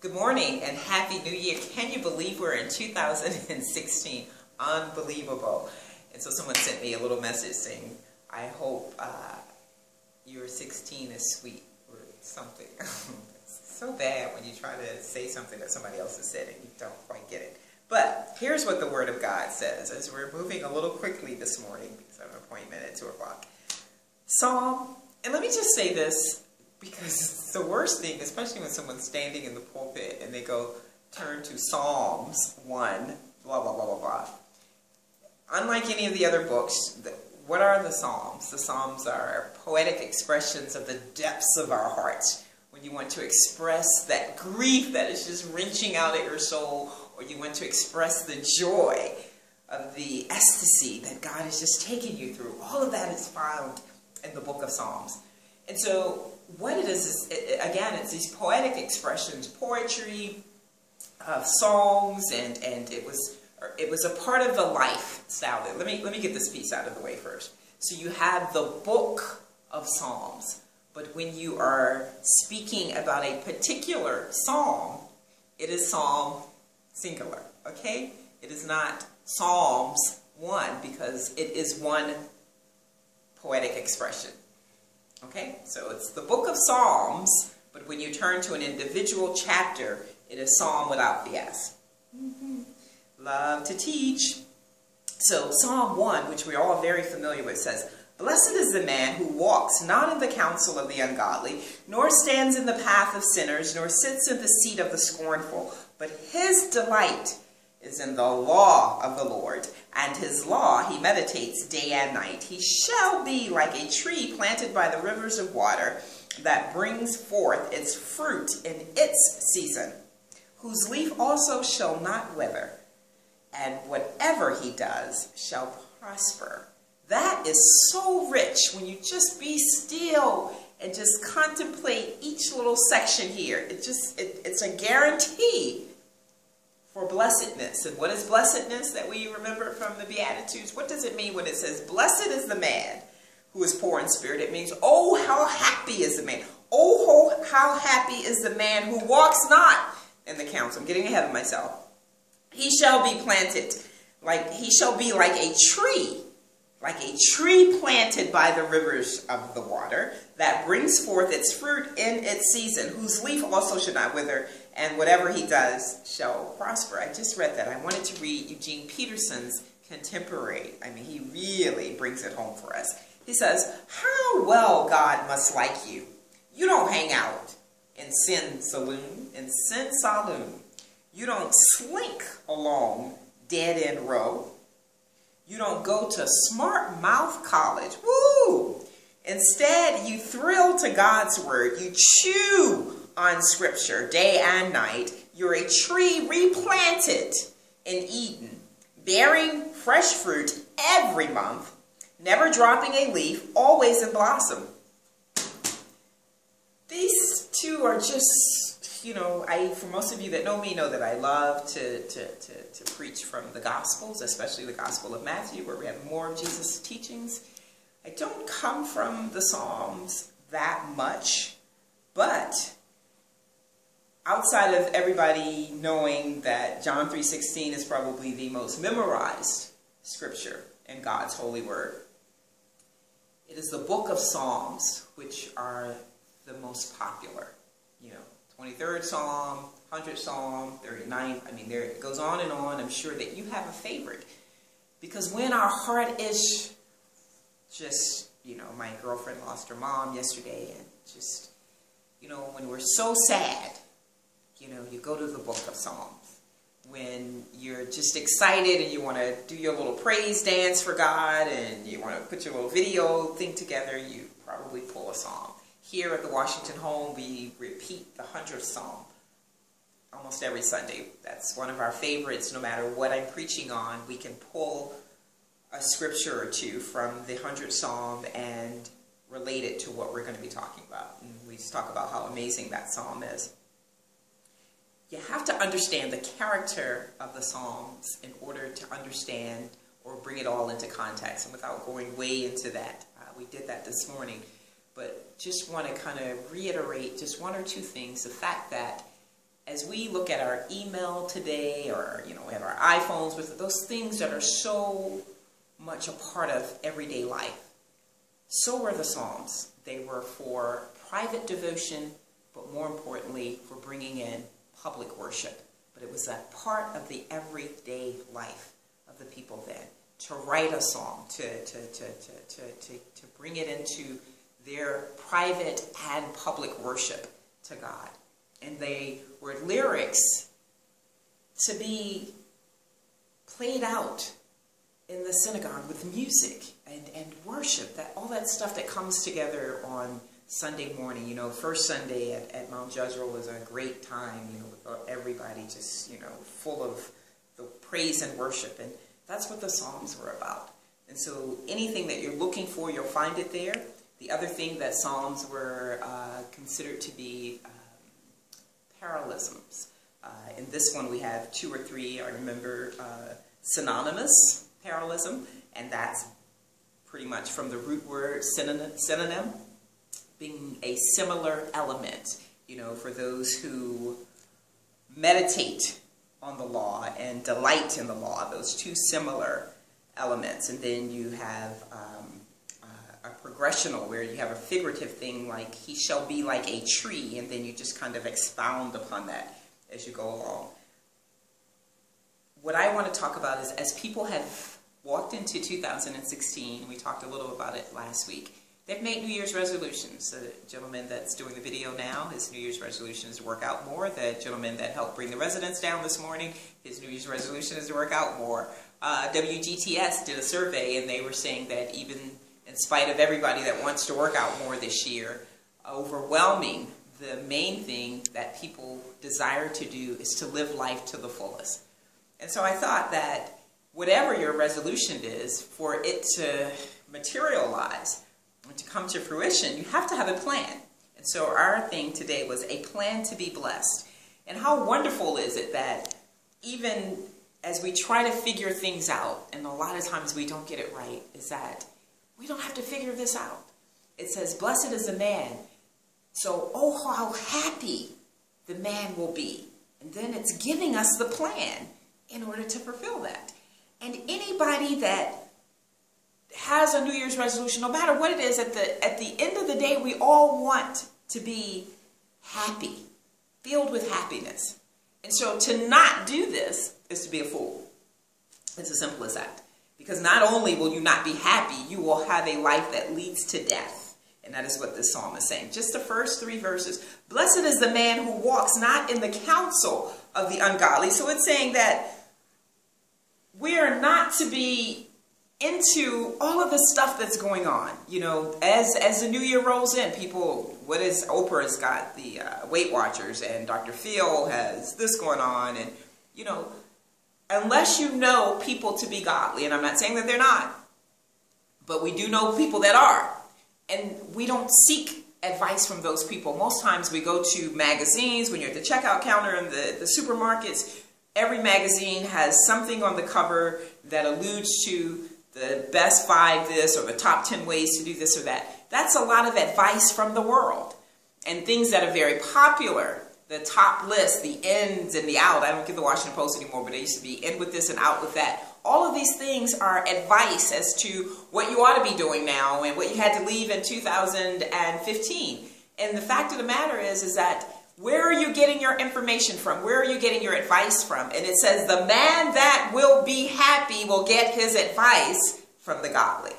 Good morning and Happy New Year. Can you believe we're in 2016? Unbelievable. And so someone sent me a little message saying, I hope uh, your 16 is sweet or something. it's so bad when you try to say something that somebody else has said and you don't quite get it. But here's what the Word of God says as we're moving a little quickly this morning because I have an appointment at 2 o'clock. Psalm, and let me just say this because it's the worst thing, especially when someone's standing in the pulpit and they go, turn to Psalms 1, blah, blah, blah, blah, blah. Unlike any of the other books, what are the Psalms? The Psalms are poetic expressions of the depths of our hearts. When you want to express that grief that is just wrenching out at your soul, or you want to express the joy of the ecstasy that God has just taken you through. All of that is found in the book of Psalms. And so what it is, is it, again, it's these poetic expressions, poetry, uh, songs, and, and it was it was a part of the lifestyle. Let me, let me get this piece out of the way first. So you have the book of Psalms, but when you are speaking about a particular psalm, it is Psalm singular, okay? It is not Psalms 1 because it is one poetic expression. Okay, so it's the book of Psalms, but when you turn to an individual chapter, it is Psalm without the S. Mm -hmm. Love to teach. So Psalm 1, which we're all very familiar with, says, Blessed is the man who walks not in the counsel of the ungodly, nor stands in the path of sinners, nor sits in the seat of the scornful, but his delight is in the law of the Lord, and his law he meditates day and night. He shall be like a tree planted by the rivers of water that brings forth its fruit in its season, whose leaf also shall not wither, and whatever he does shall prosper. That is so rich when you just be still and just contemplate each little section here. It just, it, it's a guarantee for blessedness. And what is blessedness that we remember from the Beatitudes? What does it mean when it says, blessed is the man who is poor in spirit? It means, oh, how happy is the man. Oh, how happy is the man who walks not in the counsel. I'm getting ahead of myself. He shall be planted, like he shall be like a tree, like a tree planted by the rivers of the water that brings forth its fruit in its season, whose leaf also should not wither, and whatever he does shall prosper. I just read that. I wanted to read Eugene Peterson's contemporary. I mean, he really brings it home for us. He says, how well God must like you. You don't hang out in sin saloon, in sin saloon. You don't slink along dead end row. You don't go to smart mouth college. Woo! Instead, you thrill to God's word. You chew on scripture day and night. You're a tree replanted in Eden, bearing fresh fruit every month, never dropping a leaf, always in blossom. These two are just, you know, I, for most of you that know me know that I love to, to, to, to preach from the Gospels, especially the Gospel of Matthew, where we have more of Jesus' teachings. I don't come from the Psalms that much, but outside of everybody knowing that John 3.16 is probably the most memorized scripture in God's holy word, it is the book of Psalms which are the most popular. You know, 23rd Psalm, 100th Psalm, 39th, I mean, there it goes on and on. I'm sure that you have a favorite. Because when our heart is just, you know, my girlfriend lost her mom yesterday and just, you know, when we're so sad, you know, you go to the book of Psalms. When you're just excited and you want to do your little praise dance for God and you want to put your little video thing together, you probably pull a psalm. Here at the Washington home, we repeat the 100th psalm almost every Sunday. That's one of our favorites. No matter what I'm preaching on, we can pull a scripture or two from the 100th psalm and relate it to what we're going to be talking about. And we just talk about how amazing that psalm is you have to understand the character of the Psalms in order to understand or bring it all into context. And without going way into that, uh, we did that this morning. But just want to kind of reiterate just one or two things. The fact that as we look at our email today or, you know, we have our iPhones with those things that are so much a part of everyday life, so were the Psalms. They were for private devotion, but more importantly, for bringing in public worship. But it was a part of the everyday life of the people then to write a song, to, to, to, to, to, to, to bring it into their private and public worship to God. And they were lyrics to be played out in the synagogue with music and, and worship, that all that stuff that comes together on Sunday morning. You know, first Sunday at, at Mount Jezreel was a great time, you know, everybody just, you know, full of the praise and worship. And that's what the Psalms were about. And so anything that you're looking for, you'll find it there. The other thing that Psalms were uh, considered to be um, parallelisms. Uh, in this one we have two or three, I remember, uh, synonymous parallelism, and that's pretty much from the root word synonym, synonym, being a similar element, you know, for those who meditate on the law and delight in the law, those two similar elements. And then you have um, uh, a progressional where you have a figurative thing like, he shall be like a tree, and then you just kind of expound upon that as you go along. What I want to talk about is as people have walked into 2016, we talked a little about it last week, they've made New Year's resolutions. The gentleman that's doing the video now, his New Year's resolution is to work out more. The gentleman that helped bring the residents down this morning, his New Year's resolution is to work out more. Uh, WGTS did a survey and they were saying that even in spite of everybody that wants to work out more this year, overwhelming, the main thing that people desire to do is to live life to the fullest. And so I thought that whatever your resolution is, for it to materialize, come to fruition, you have to have a plan. And so our thing today was a plan to be blessed. And how wonderful is it that even as we try to figure things out, and a lot of times we don't get it right, is that we don't have to figure this out. It says, blessed is the man. So, oh, how happy the man will be. And then it's giving us the plan in order to fulfill that. And anybody that has a New Year's resolution, no matter what it is, at the, at the end of the day, we all want to be happy, filled with happiness. And so to not do this is to be a fool. It's as simple as that. Because not only will you not be happy, you will have a life that leads to death. And that is what this psalm is saying. Just the first three verses. Blessed is the man who walks not in the counsel of the ungodly. So it's saying that we are not to be into all of the stuff that's going on. You know, as as the new year rolls in, people, what is Oprah's got the uh, Weight Watchers, and Dr. Phil has this going on, and you know, unless you know people to be godly, and I'm not saying that they're not, but we do know people that are, and we don't seek advice from those people. Most times we go to magazines when you're at the checkout counter in the, the supermarkets. Every magazine has something on the cover that alludes to the best five this or the top 10 ways to do this or that. That's a lot of advice from the world. And things that are very popular, the top list, the ins and the out. I don't get the Washington Post anymore, but it used to be in with this and out with that. All of these things are advice as to what you ought to be doing now and what you had to leave in 2015. And the fact of the matter is, is that where are you getting your information from? Where are you getting your advice from? And it says, the man that will be happy will get his advice from the godly.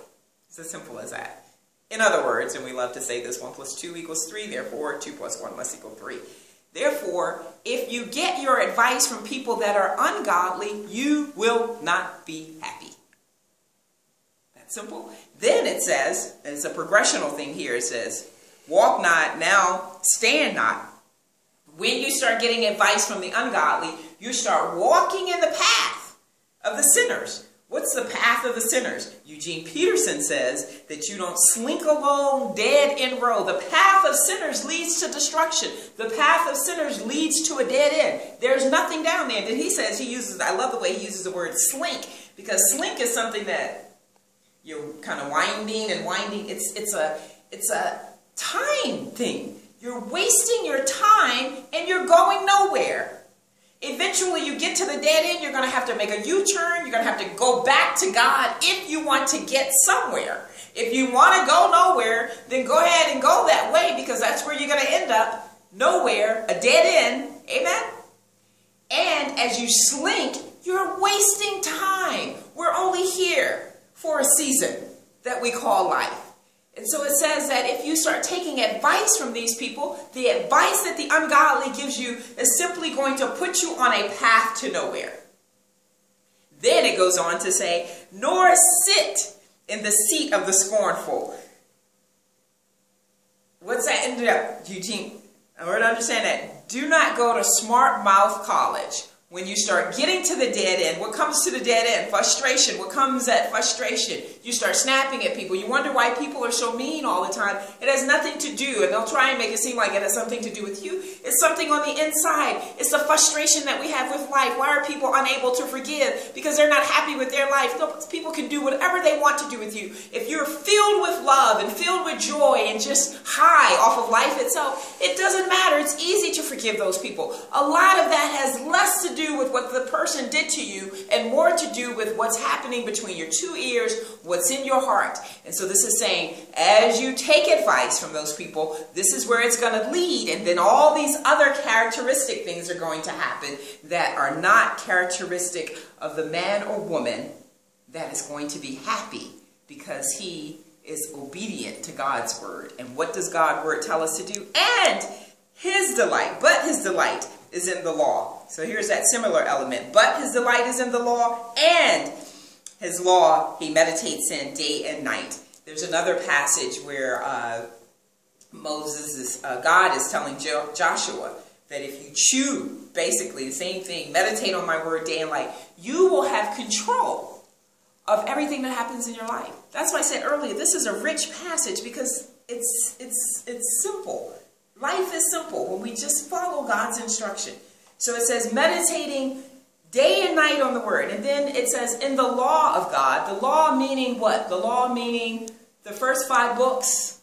It's as simple as that. In other words, and we love to say this, 1 plus 2 equals 3, therefore 2 plus 1 must equal 3. Therefore, if you get your advice from people that are ungodly, you will not be happy. That's simple. Then it says, and it's a progressional thing here, it says, walk not, now stand not, when you start getting advice from the ungodly, you start walking in the path of the sinners. What's the path of the sinners? Eugene Peterson says that you don't slink along dead in row. The path of sinners leads to destruction. The path of sinners leads to a dead end. There's nothing down there. And he says he uses, I love the way he uses the word slink, because slink is something that you're kind of winding and winding. It's, it's, a, it's a time thing. You're wasting your time and you're going nowhere. Eventually, you get to the dead end, you're going to have to make a U-turn. You're going to have to go back to God if you want to get somewhere. If you want to go nowhere, then go ahead and go that way because that's where you're going to end up. Nowhere, a dead end. Amen? And as you slink, you're wasting time. We're only here for a season that we call life. And so it says that if you start taking advice from these people, the advice that the ungodly gives you is simply going to put you on a path to nowhere. Then it goes on to say, nor sit in the seat of the scornful. What's that ended up, Eugene? I want to understand that. Do not go to smart mouth college when you start getting to the dead end, what comes to the dead end? Frustration. What comes at frustration? You start snapping at people. You wonder why people are so mean all the time. It has nothing to do, and they'll try and make it seem like it has something to do with you. It's something on the inside. It's the frustration that we have with life. Why are people unable to forgive? Because they're not happy with their life. People can do whatever they want to do with you. If you're filled with love and filled with joy and just high off of life itself, it doesn't matter. It's easy to forgive those people. A lot of that has less to do do with what the person did to you and more to do with what's happening between your two ears, what's in your heart. And so this is saying, as you take advice from those people, this is where it's going to lead. And then all these other characteristic things are going to happen that are not characteristic of the man or woman that is going to be happy because he is obedient to God's word. And what does God's word tell us to do? And his delight, but his delight is in the law. So here's that similar element. But his delight is in the law, and his law he meditates in day and night. There's another passage where uh, Moses, is, uh, God is telling jo Joshua that if you chew, basically the same thing, meditate on my word day and night, you will have control of everything that happens in your life. That's why I said earlier, this is a rich passage because it's, it's, it's simple. Life is simple when we just follow God's instruction. So it says meditating day and night on the word. And then it says in the law of God. The law meaning what? The law meaning the first five books.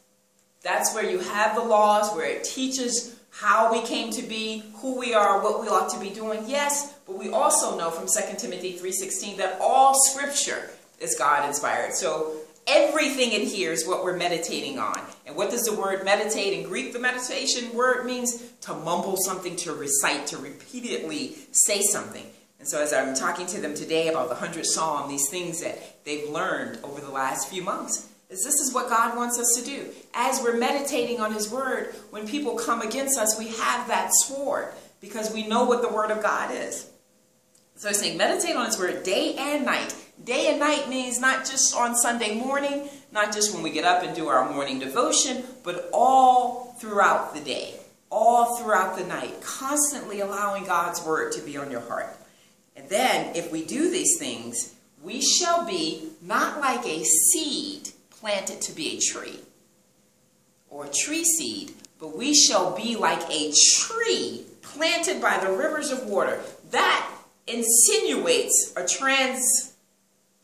That's where you have the laws, where it teaches how we came to be, who we are, what we ought to be doing. Yes, but we also know from 2 Timothy 3.16 that all scripture is God inspired. So Everything in here is what we're meditating on. And what does the word meditate in Greek? The meditation word means to mumble something, to recite, to repeatedly say something. And so as I'm talking to them today about the 100th Psalm, these things that they've learned over the last few months, is this is what God wants us to do. As we're meditating on his word, when people come against us, we have that sword because we know what the word of God is. So he's saying meditate on his word day and night. Day and night means not just on Sunday morning, not just when we get up and do our morning devotion, but all throughout the day, all throughout the night, constantly allowing God's word to be on your heart. And then, if we do these things, we shall be not like a seed planted to be a tree or a tree seed, but we shall be like a tree planted by the rivers of water. That insinuates a trans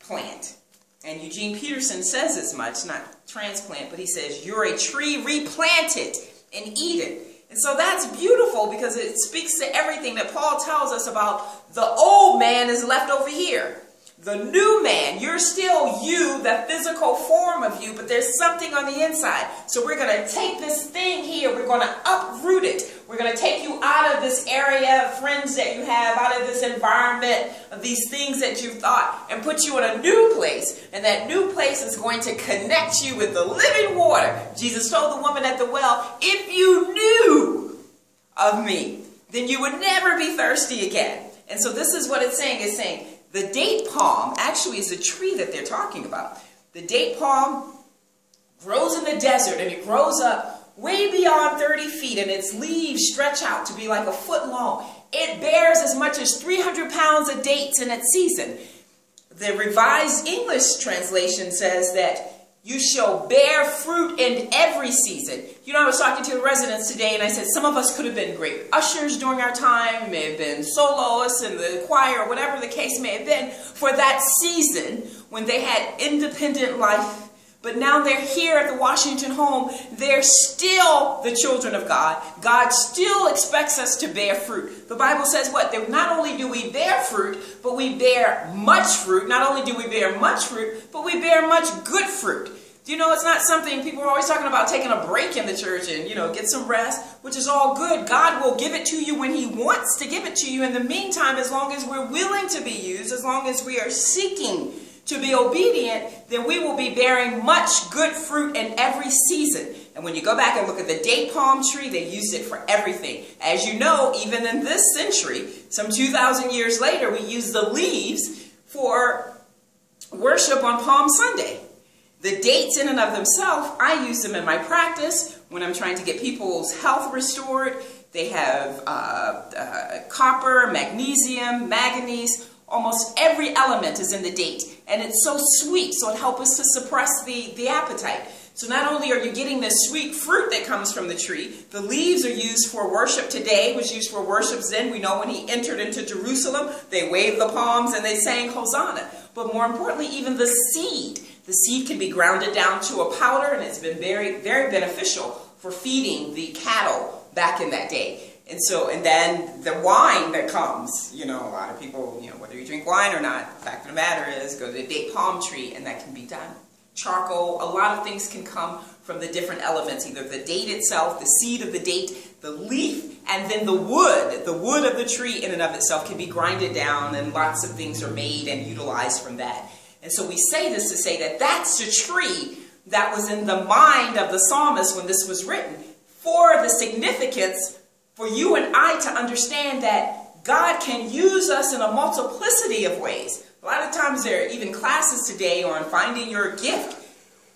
plant. And Eugene Peterson says as much, not transplant, but he says, you're a tree replant it and Eden. And so that's beautiful because it speaks to everything that Paul tells us about the old man is left over here. The new man, you're still you, the physical form of you, but there's something on the inside. So we're going to take this thing here, we're going to uproot it. We're going to take you out of this area of friends that you have, out of this environment, of these things that you've thought, and put you in a new place. And that new place is going to connect you with the living water. Jesus told the woman at the well, if you knew of me, then you would never be thirsty again. And so this is what it's saying. It's saying, the date palm actually is a tree that they're talking about. The date palm grows in the desert and it grows up way beyond 30 feet and its leaves stretch out to be like a foot long. It bears as much as 300 pounds of dates in its season. The Revised English translation says that you shall bear fruit in every season. You know, I was talking to the residents today and I said some of us could have been great ushers during our time, may have been soloists in the choir, whatever the case may have been, for that season when they had independent life, But now they're here at the Washington home. They're still the children of God. God still expects us to bear fruit. The Bible says what? That not only do we bear fruit, but we bear much fruit. Not only do we bear much fruit, but we bear much good fruit. Do you know it's not something people are always talking about taking a break in the church and, you know, get some rest, which is all good. God will give it to you when he wants to give it to you. In the meantime, as long as we're willing to be used, as long as we are seeking to be obedient, then we will be bearing much good fruit in every season. And when you go back and look at the date palm tree, they used it for everything. As you know, even in this century, some 2,000 years later, we use the leaves for worship on Palm Sunday. The dates in and of themselves, I use them in my practice when I'm trying to get people's health restored. They have uh, uh, copper, magnesium, manganese, almost every element is in the date. And it's so sweet, so it helps us to suppress the, the appetite. So not only are you getting the sweet fruit that comes from the tree, the leaves are used for worship today, was used for worship then. We know when he entered into Jerusalem, they waved the palms and they sang Hosanna. But more importantly, even the seed. The seed can be grounded down to a powder and it's been very, very beneficial for feeding the cattle back in that day. And so, and then the wine that comes, you know, a lot of people, you know, whether you drink wine or not, the fact of the matter is go to the date palm tree and that can be done. Charcoal, a lot of things can come from the different elements, either the date itself, the seed of the date, the leaf, and then the wood. The wood of the tree in and of itself can be grinded down and lots of things are made and utilized from that. And so we say this to say that that's the tree that was in the mind of the psalmist when this was written for the significance for you and I to understand that God can use us in a multiplicity of ways. A lot of times there are even classes today on finding your gift.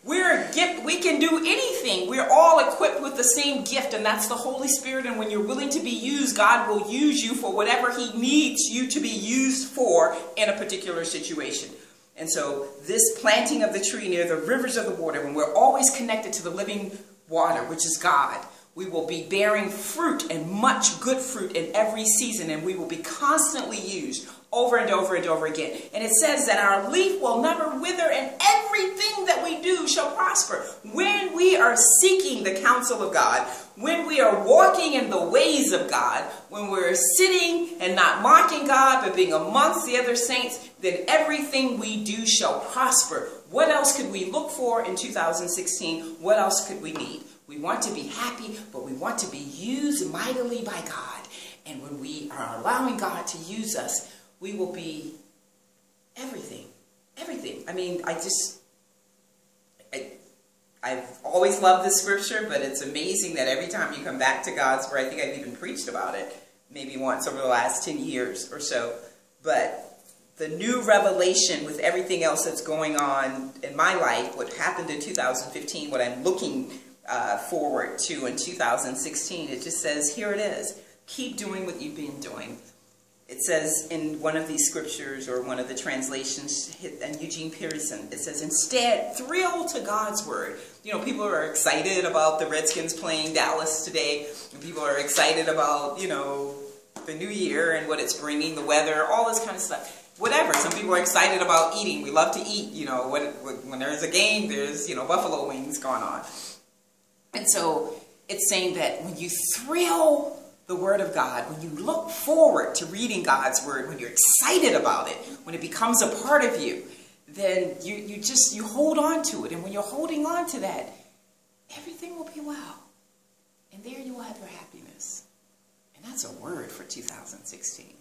We're gift, we can do anything. We're all equipped with the same gift, and that's the Holy Spirit. And when you're willing to be used, God will use you for whatever He needs you to be used for in a particular situation. And so this planting of the tree near the rivers of the water, when we're always connected to the living water, which is God, we will be bearing fruit and much good fruit in every season, and we will be constantly used over and over and over again. And it says that our leaf will never wither, and everything that we do shall prosper. When we are seeking the counsel of God, when we are walking in the ways of God, when we're sitting and not mocking God, but being amongst the other saints, then everything we do shall prosper. What else could we look for in 2016? What else could we need? We want to be happy, but we want to be used mightily by God. And when we are allowing God to use us, we will be everything. Everything. I mean, I just, I, I've always loved this scripture, but it's amazing that every time you come back to God's word, I think I've even preached about it maybe once over the last 10 years or so. But the new revelation with everything else that's going on in my life, what happened in 2015, what I'm looking uh, forward to in 2016. It just says, here it is. Keep doing what you've been doing. It says in one of these scriptures or one of the translations, and Eugene Peterson, it says, instead, thrill to God's word. You know, people are excited about the Redskins playing Dallas today. And people are excited about, you know, the new year and what it's bringing, the weather, all this kind of stuff whatever. Some people are excited about eating. We love to eat. You know, when, when there's a game, there's, you know, buffalo wings going on. And so it's saying that when you thrill the Word of God, when you look forward to reading God's Word, when you're excited about it, when it becomes a part of you, then you, you just, you hold on to it. And when you're holding on to that, everything will be well. And there you will have your happiness. And that's a word for 2016.